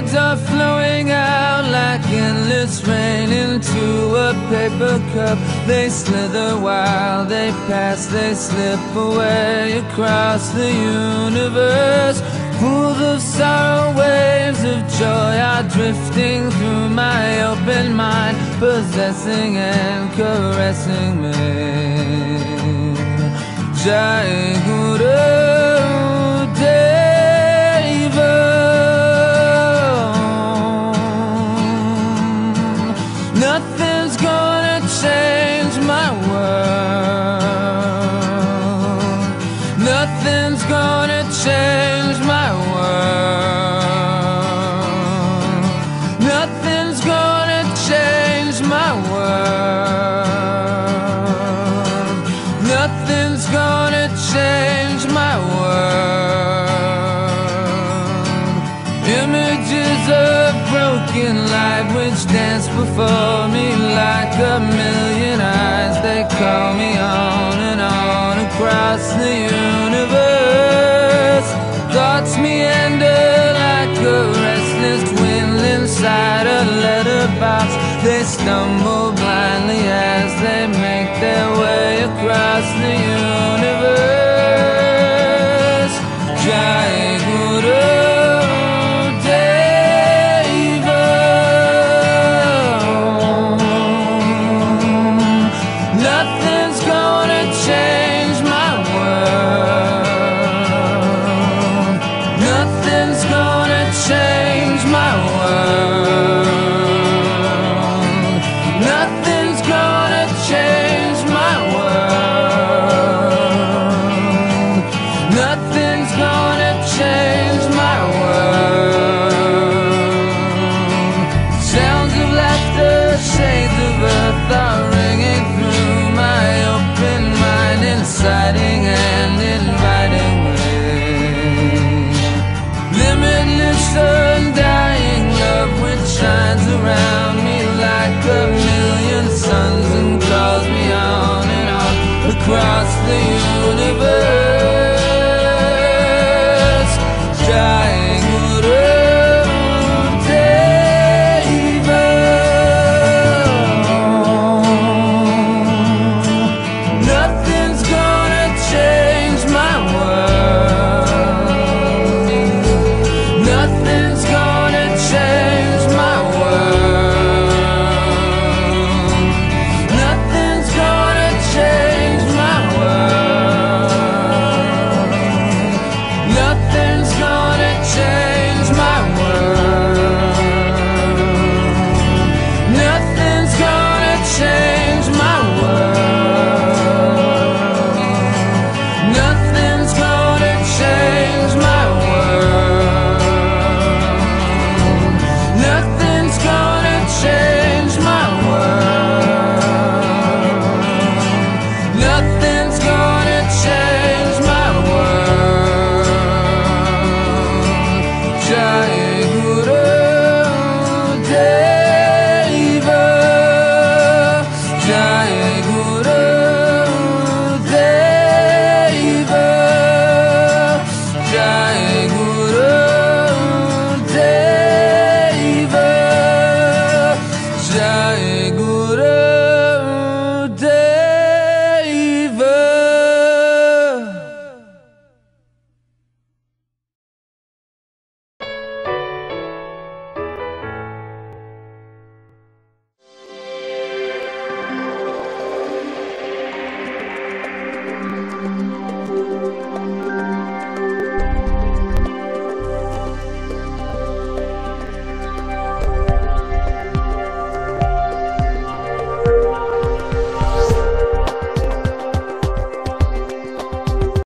words are flowing out like endless rain into a paper cup. They slither while they pass, they slip away across the universe. Pools of sorrow, waves of joy are drifting through my open mind, possessing and caressing me. Jai Guru. Nothing's gonna change my world. Nothing's gonna change my world. Nothing's gonna change my world. Nothing's gonna change my world. Images of broken light which dance before me like a million eyes. They call me on and on across the universe. Thoughts meander like a restless wind inside a letterbox. They stumble nothing's gonna change.